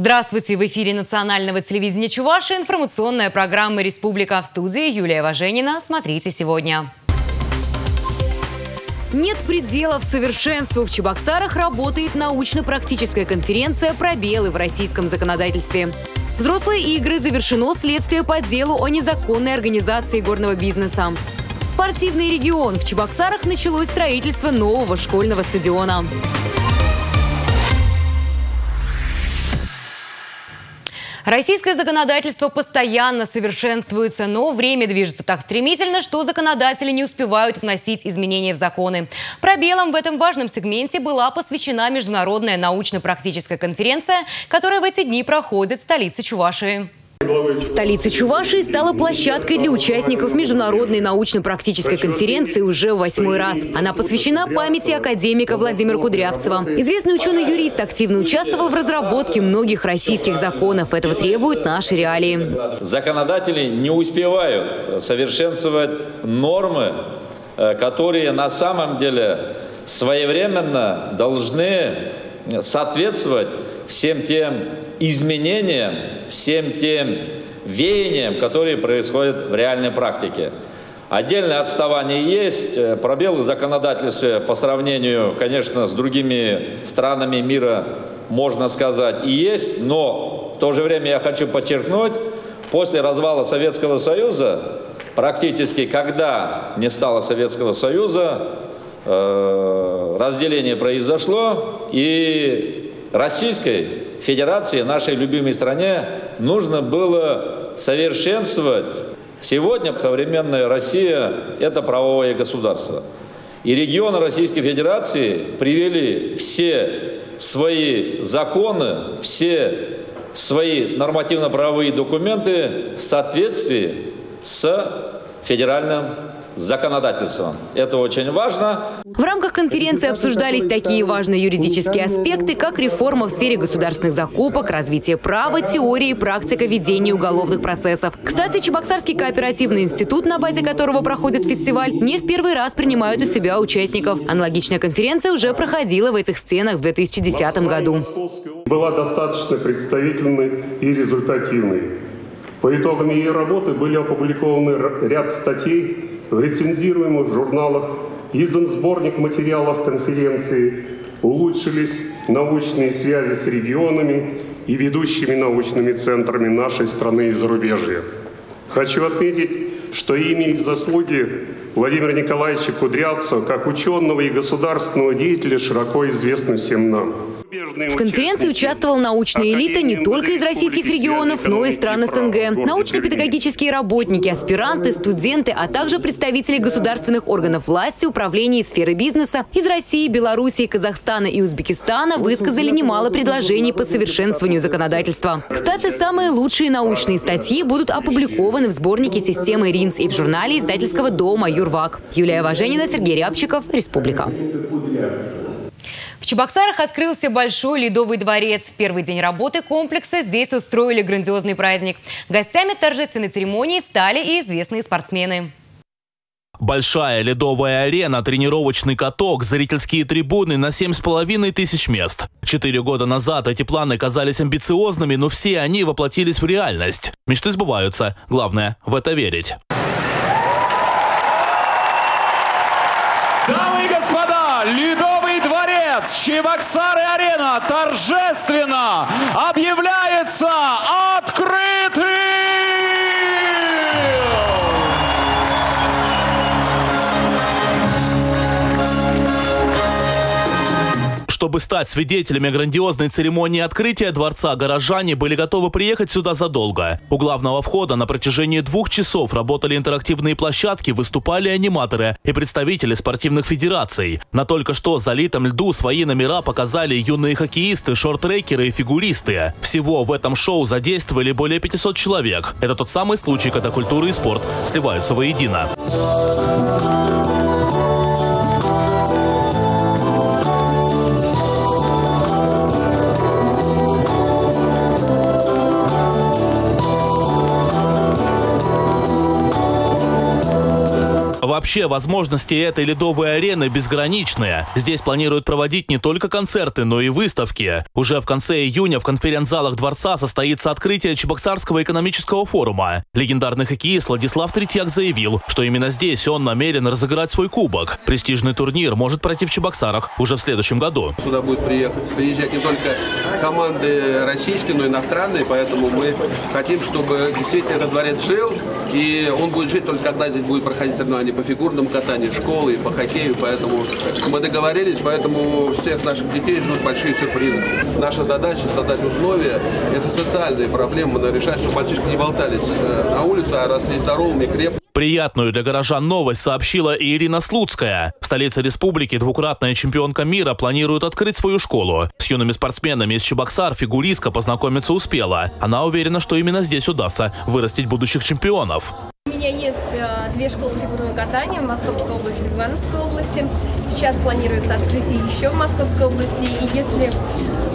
Здравствуйте! В эфире национального телевидения Чуваши информационная программа «Республика» в студии Юлия Важенина. Смотрите сегодня. Нет пределов совершенству. В Чебоксарах работает научно-практическая конференция «Пробелы в российском законодательстве». Взрослые игры завершено следствие по делу о незаконной организации горного бизнеса. Спортивный регион. В Чебоксарах началось строительство нового школьного стадиона. Российское законодательство постоянно совершенствуется, но время движется так стремительно, что законодатели не успевают вносить изменения в законы. Пробелом в этом важном сегменте была посвящена международная научно-практическая конференция, которая в эти дни проходит в столице Чувашии. Столица Чувашии стала площадкой для участников международной научно-практической конференции уже в восьмой раз. Она посвящена памяти академика Владимира Кудрявцева. Известный ученый-юрист активно участвовал в разработке многих российских законов. Этого требуют наши реалии. Законодатели не успевают совершенствовать нормы, э, которые на самом деле своевременно должны соответствовать всем тем изменениям, всем тем веяниям, которые происходят в реальной практике. Отдельное отставание есть, э, пробелы в законодательстве по сравнению, конечно, с другими странами мира, можно сказать, и есть, но в то же время я хочу подчеркнуть, после развала Советского Союза, практически когда не стало Советского Союза, э, разделение произошло, и российской Федерации, нашей любимой стране, нужно было совершенствовать. Сегодня современная Россия – это правовое государство. И регионы Российской Федерации привели все свои законы, все свои нормативно-правовые документы в соответствии с федеральным законодательством. Это очень важно. В рамках конференции обсуждались такие важные юридические аспекты, как реформа в сфере государственных закупок, развитие права, теории и практика ведения уголовных процессов. Кстати, Чебоксарский кооперативный институт, на базе которого проходит фестиваль, не в первый раз принимают у себя участников. Аналогичная конференция уже проходила в этих стенах в 2010 году. Была достаточно представительной и результативной. По итогам ее работы были опубликованы ряд статей в рецензируемых журналах издан сборник материалов конференции, улучшились научные связи с регионами и ведущими научными центрами нашей страны и зарубежья. Хочу отметить, что имя и заслуги Владимира Николаевича Кудрявцева как ученого и государственного деятеля широко известны всем нам. В конференции участвовала научная элита не только из российских регионов, но и стран СНГ. Научно-педагогические работники, аспиранты, студенты, а также представители государственных органов власти, управления и сферы бизнеса из России, Белоруссии, Казахстана и Узбекистана высказали немало предложений по совершенствованию законодательства. Кстати, самые лучшие научные статьи будут опубликованы в сборнике системы РИНС и в журнале издательского дома «Юрвак». Юлия Важенина, Сергей Рябчиков, Республика. В Чебоксарах открылся Большой Ледовый дворец. В первый день работы комплекса здесь устроили грандиозный праздник. Гостями торжественной церемонии стали и известные спортсмены. Большая ледовая арена, тренировочный каток, зрительские трибуны на 7,5 тысяч мест. Четыре года назад эти планы казались амбициозными, но все они воплотились в реальность. Мечты сбываются. Главное в это верить. Дворец Чебоксары-арена торжественно объявляется открытым! Чтобы стать свидетелями грандиозной церемонии открытия дворца, горожане были готовы приехать сюда задолго. У главного входа на протяжении двух часов работали интерактивные площадки, выступали аниматоры и представители спортивных федераций. На только что залитом льду свои номера показали юные хоккеисты, шорт-трекеры и фигуристы. Всего в этом шоу задействовали более 500 человек. Это тот самый случай, когда культура и спорт сливаются воедино. Вообще, возможности этой ледовой арены безграничные. Здесь планируют проводить не только концерты, но и выставки. Уже в конце июня в конференц-залах дворца состоится открытие Чебоксарского экономического форума. Легендарный хоккеист Владислав Третьяк заявил, что именно здесь он намерен разыграть свой кубок. Престижный турнир может пройти в Чебоксарах уже в следующем году. Сюда будет приехать, приезжать не только команды российские, но и иностранные, поэтому мы хотим, чтобы действительно этот дворец жил, и он будет жить только когда здесь будет проходить соревнования по фигурному катанию, школы, по хоккею, поэтому мы договорились, поэтому всех наших детей ждут большие сюрпризы. Наша задача создать условия, это социальные проблемы, надо решать, чтобы мальчишки не болтались э, на улице, а росли здоровыми, крепкими. Приятную для горожан новость сообщила и Ирина Слуцкая. В столице республики двукратная чемпионка мира планирует открыть свою школу. С юными спортсменами из Чебоксар фигуристка познакомиться успела. Она уверена, что именно здесь удастся вырастить будущих чемпионов. Меня две школы фигурного катания в Московской области в Ивановской области. Сейчас планируется открытие еще в Московской области. И если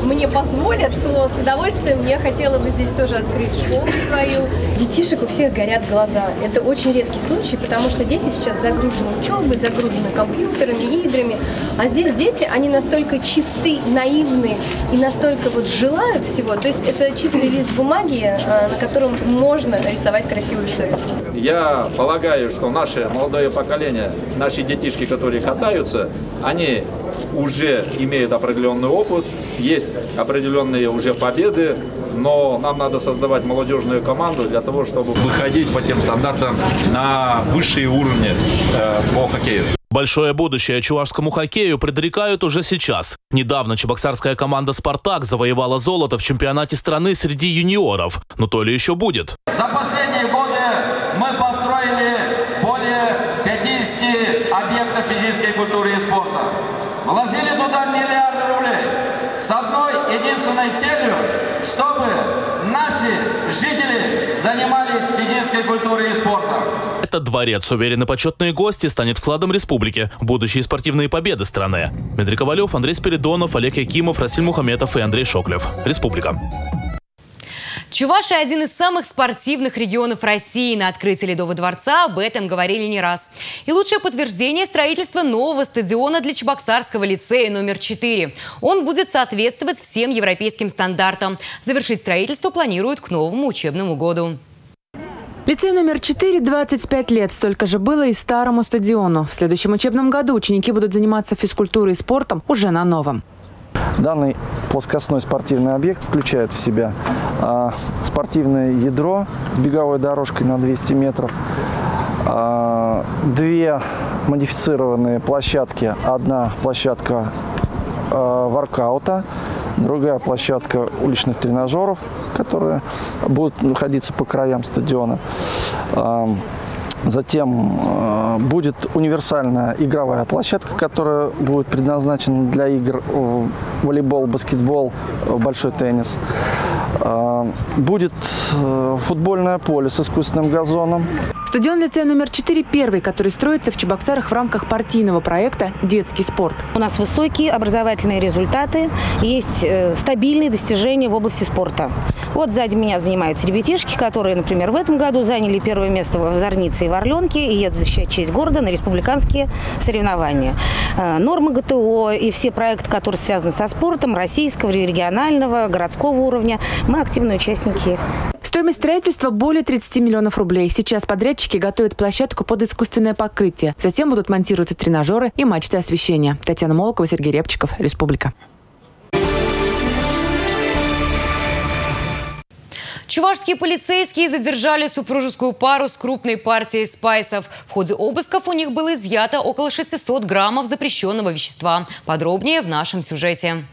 мне позволят, то с удовольствием я хотела бы здесь тоже открыть школу свою. Детишек у всех горят глаза. Это очень редкий случай, потому что дети сейчас загружены учебой, загружены компьютерами, играми. А здесь дети, они настолько чисты, наивны и настолько вот желают всего. То есть это чистый лист бумаги, э, на котором можно рисовать красивую историю. Я полагаю, что наше молодое поколение, наши детишки, которые катаются, они уже имеют определенный опыт, есть определенные уже победы, но нам надо создавать молодежную команду для того, чтобы выходить по тем стандартам на высшие уровни э, по хоккею. Большое будущее чувашскому хоккею предрекают уже сейчас. Недавно чебоксарская команда «Спартак» завоевала золото в чемпионате страны среди юниоров. Но то ли еще будет. За последние годы мы построили 50 объектов физической культуры и спорта. Вложили туда миллиарды рублей с одной единственной целью, чтобы наши жители занимались физической культурой и спортом. Этот дворец, уверены почетные гости, станет вкладом республики будущие спортивные победы страны. Дмитрий Ковалев, Андрей Спиридонов, Олег Якимов, Расиль Мухаметов и Андрей Шоклев. Республика. Чувашия – один из самых спортивных регионов России. На открытии Ледового дворца об этом говорили не раз. И лучшее подтверждение – строительство нового стадиона для Чебоксарского лицея номер 4. Он будет соответствовать всем европейским стандартам. Завершить строительство планируют к новому учебному году. Лицей номер 4 – 25 лет. Столько же было и старому стадиону. В следующем учебном году ученики будут заниматься физкультурой и спортом уже на новом. Данный плоскостной спортивный объект включает в себя а, спортивное ядро с беговой дорожкой на 200 метров, а, две модифицированные площадки. Одна площадка а, воркаута, другая площадка уличных тренажеров, которые будут находиться по краям стадиона. Затем э, будет универсальная игровая площадка, которая будет предназначена для игр в волейбол, баскетбол, э, большой теннис. Э, будет э, футбольное поле с искусственным газоном. Стадион лицея номер 4 – первый, который строится в Чебоксарах в рамках партийного проекта «Детский спорт». У нас высокие образовательные результаты, есть э, стабильные достижения в области спорта. Вот сзади меня занимаются ребятишки, которые, например, в этом году заняли первое место в Озорнице и в Орленке и едут защищать честь города на республиканские соревнования. Э, Нормы ГТО и все проекты, которые связаны со спортом, российского, регионального, городского уровня, мы активные участники их. Стоимость строительства более 30 миллионов рублей. Сейчас подрядчики готовят площадку под искусственное покрытие. Затем будут монтироваться тренажеры и мачты освещения. Татьяна Молокова, Сергей Репчиков, Республика. Чувашские полицейские задержали супружескую пару с крупной партией спайсов. В ходе обысков у них было изъято около 600 граммов запрещенного вещества. Подробнее в нашем сюжете.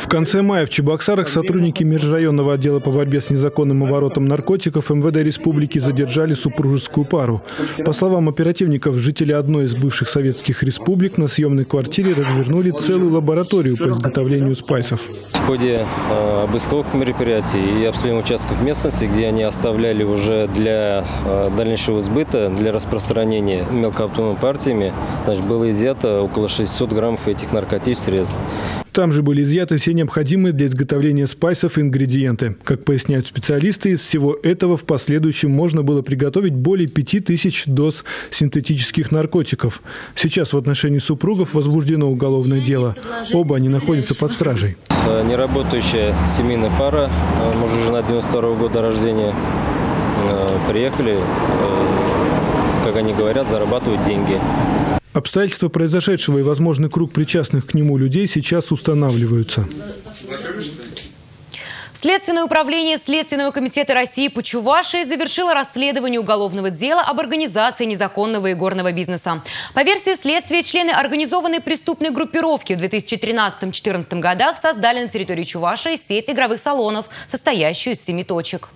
В конце мая в Чебоксарах сотрудники межрайонного отдела по борьбе с незаконным оборотом наркотиков МВД республики задержали супружескую пару. По словам оперативников, жители одной из бывших советских республик на съемной квартире развернули целую лабораторию по изготовлению спайсов. В ходе э, обысковых мероприятий и обследования участков местности, где они оставляли уже для э, дальнейшего сбыта, для распространения мелкооптовыми партиями, значит, было изъято около 600 граммов этих наркотических средств. Там же были изъяты все необходимые для изготовления спайсов ингредиенты. Как поясняют специалисты, из всего этого в последующем можно было приготовить более 5000 доз синтетических наркотиков. Сейчас в отношении супругов возбуждено уголовное дело. Оба они находятся под стражей. Э, неработающая семейная пара, э, муж и жена 92 года рождения, э, приехали, как они говорят, зарабатывать деньги. Обстоятельства произошедшего и возможный круг причастных к нему людей сейчас устанавливаются. Следственное управление Следственного комитета России по Чувашии завершило расследование уголовного дела об организации незаконного игорного бизнеса. По версии следствия, члены организованной преступной группировки в 2013-2014 годах создали на территории Чувашии сеть игровых салонов, состоящую из семи точек.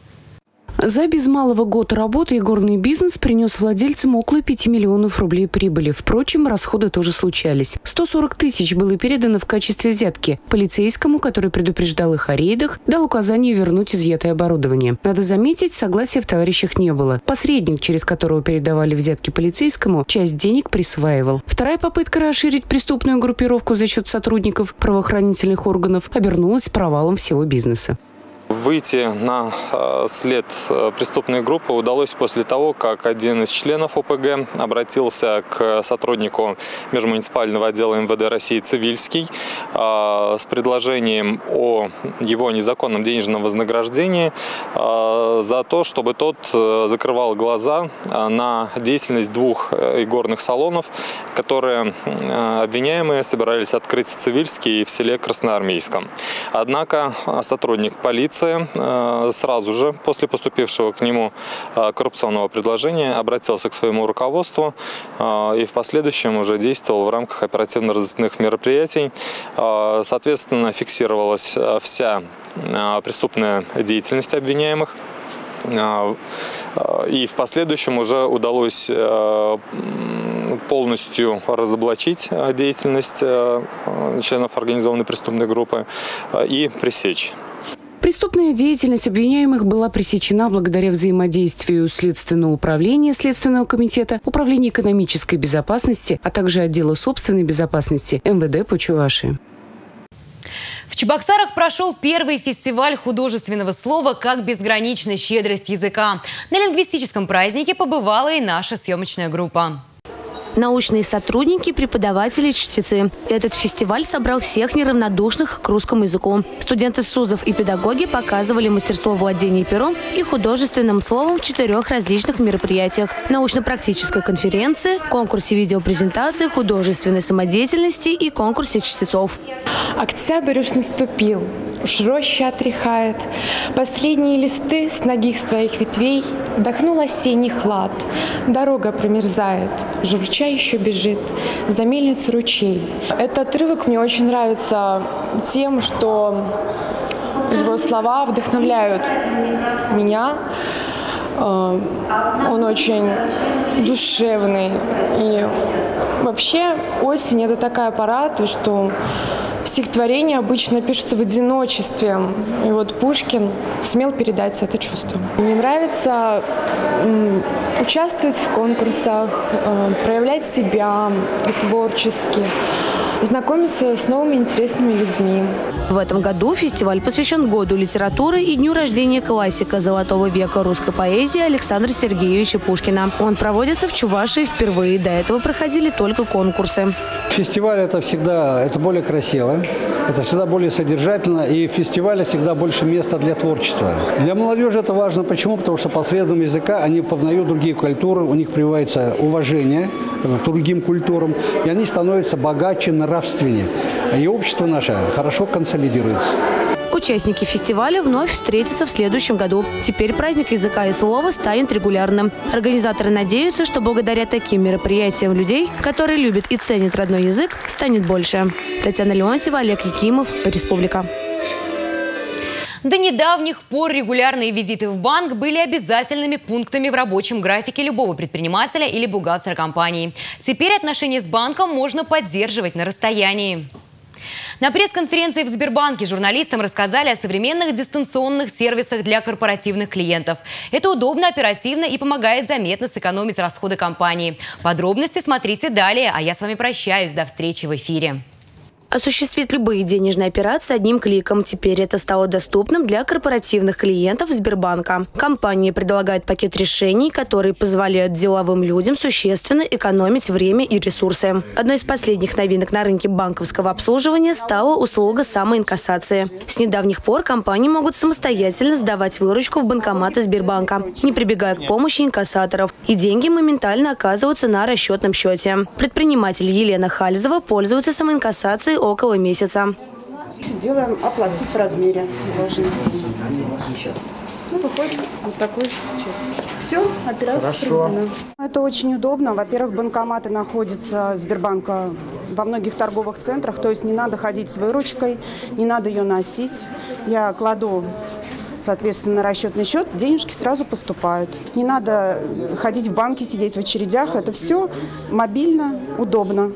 За без малого года работы игорный бизнес принес владельцам около 5 миллионов рублей прибыли. Впрочем, расходы тоже случались. 140 тысяч было передано в качестве взятки. Полицейскому, который предупреждал их о рейдах, дал указание вернуть изъятое оборудование. Надо заметить, согласия в товарищах не было. Посредник, через которого передавали взятки полицейскому, часть денег присваивал. Вторая попытка расширить преступную группировку за счет сотрудников правоохранительных органов обернулась провалом всего бизнеса. Выйти на э, след э, преступной группы удалось после того, как один из членов ОПГ обратился к сотруднику межмуниципального отдела МВД России Цивильский э, с предложением о его незаконном денежном вознаграждении за то, чтобы тот закрывал глаза на деятельность двух игорных салонов, которые обвиняемые собирались открыть в Цивильске и в селе Красноармейском. Однако сотрудник полиции полиции э, сразу же после поступившего к нему э, коррупционного предложения обратился к своему руководству э, и в последующем уже действовал в рамках оперативно-розыскных мероприятий. Соответственно, фиксировалась вся преступная деятельность обвиняемых. И в последующем уже удалось полностью разоблачить деятельность членов организованной преступной группы и пресечь. Преступная деятельность обвиняемых была пресечена благодаря взаимодействию Следственного управления Следственного комитета, Управления экономической безопасности, а также отдела собственной безопасности МВД по Чувашии. В Чебоксарах прошел первый фестиваль художественного слова «Как безграничная щедрость языка». На лингвистическом празднике побывала и наша съемочная группа. Научные сотрудники, преподаватели, чтецы. Этот фестиваль собрал всех неравнодушных к русскому языку. Студенты СУЗов и педагоги показывали мастерство владения пером и художественным словом в четырех различных мероприятиях. Научно-практической конференции, конкурсе видеопрезентации, художественной самодеятельности и конкурсе чтецов. Октябрь уж наступил, уж роща отряхает. Последние листы с ногих своих ветвей вдохнул осенний хлад. Дорога промерзает, журча еще бежит за мельницу ручей. Этот отрывок мне очень нравится тем, что его слова вдохновляют меня. Э, он очень душевный. И вообще осень – это такая пора, то, что стихотворения обычно пишутся в одиночестве. И вот Пушкин сумел передать это чувство. Мне нравится участвовать в конкурсах, э, проявлять себя творчески знакомиться с новыми интересными людьми. В этом году фестиваль посвящен году литературы и дню рождения классика золотого века русской поэзии Александра Сергеевича Пушкина. Он проводится в Чувашии впервые. До этого проходили только конкурсы. Фестиваль это всегда это более красиво, это всегда более содержательно, и в фестивале всегда больше места для творчества. Для молодежи это важно. Почему? Потому что посредством языка они познают другие культуры, у них прививается уважение к другим культурам, и они становятся богаче, нравственнее. И общество наше хорошо консолидируется. Участники фестиваля вновь встретятся в следующем году. Теперь праздник языка и слова станет регулярным. Организаторы надеются, что благодаря таким мероприятиям людей, которые любят и ценят родной язык, станет больше. Татьяна Леонтьева, Олег Якимов, Республика. До недавних пор регулярные визиты в банк были обязательными пунктами в рабочем графике любого предпринимателя или бухгалтера компании. Теперь отношения с банком можно поддерживать на расстоянии. На пресс-конференции в Сбербанке журналистам рассказали о современных дистанционных сервисах для корпоративных клиентов. Это удобно, оперативно и помогает заметно сэкономить расходы компании. Подробности смотрите далее, а я с вами прощаюсь. До встречи в эфире. Осуществить любые денежные операции одним кликом. Теперь это стало доступным для корпоративных клиентов Сбербанка. Компания предлагает пакет решений, которые позволяют деловым людям существенно экономить время и ресурсы. Одной из последних новинок на рынке банковского обслуживания стала услуга самоинкассации. С недавних пор компании могут самостоятельно сдавать выручку в банкоматы Сбербанка, не прибегая к помощи инкассаторов. И деньги моментально оказываются на расчетном счете. Предприниматель Елена Хальзова пользуется самоинкассацией около месяца. Делаем оплатить в размере вложения. Ну, выходит вот такой чек. Все, операция Хорошо. проведена. Это очень удобно. Во-первых, банкоматы находятся Сбербанка во многих торговых центрах, то есть не надо ходить с выручкой, не надо ее носить. Я кладу соответственно, на расчетный счет, денежки сразу поступают. Не надо ходить в банки, сидеть в очередях. Это все мобильно, удобно.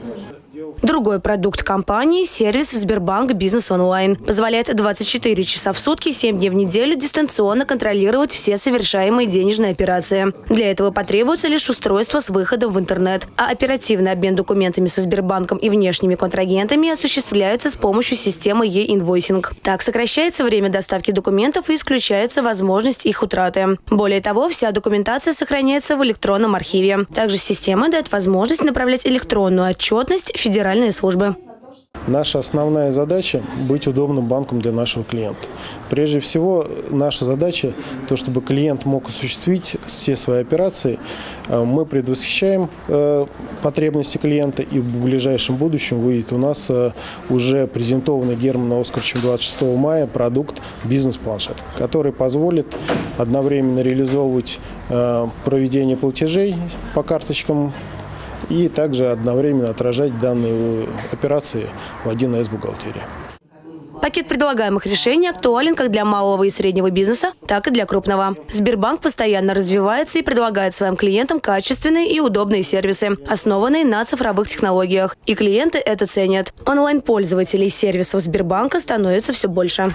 Другой продукт компании – сервис Сбербанк Бизнес Онлайн. Позволяет 24 часа в сутки, 7 дней в неделю дистанционно контролировать все совершаемые денежные операции. Для этого потребуется лишь устройство с выходом в интернет. А оперативный обмен документами со Сбербанком и внешними контрагентами осуществляется с помощью системы e-инвойсинг. Так сокращается время доставки документов и исключается возможность их утраты. Более того, вся документация сохраняется в электронном архиве. Также система дает возможность направлять электронную отчетность в федеральные службы. Наша основная задача – быть удобным банком для нашего клиента. Прежде всего, наша задача – то, чтобы клиент мог осуществить все свои операции. Э, Мы предвосхищаем э, потребности клиента, и в ближайшем будущем выйдет у нас э, уже презентованный Германом Оскаровичем 26 мая продукт «Бизнес-планшет», который позволит одновременно реализовывать проведение платежей по карточкам и также одновременно отражать данные операции в 1С бухгалтерии. Пакет предлагаемых решений актуален как для малого и среднего бизнеса, так и для крупного. Сбербанк постоянно развивается и предлагает своим клиентам качественные и удобные сервисы, основанные на цифровых технологиях. И клиенты это ценят. Онлайн-пользователей сервисов Сбербанка становится все больше.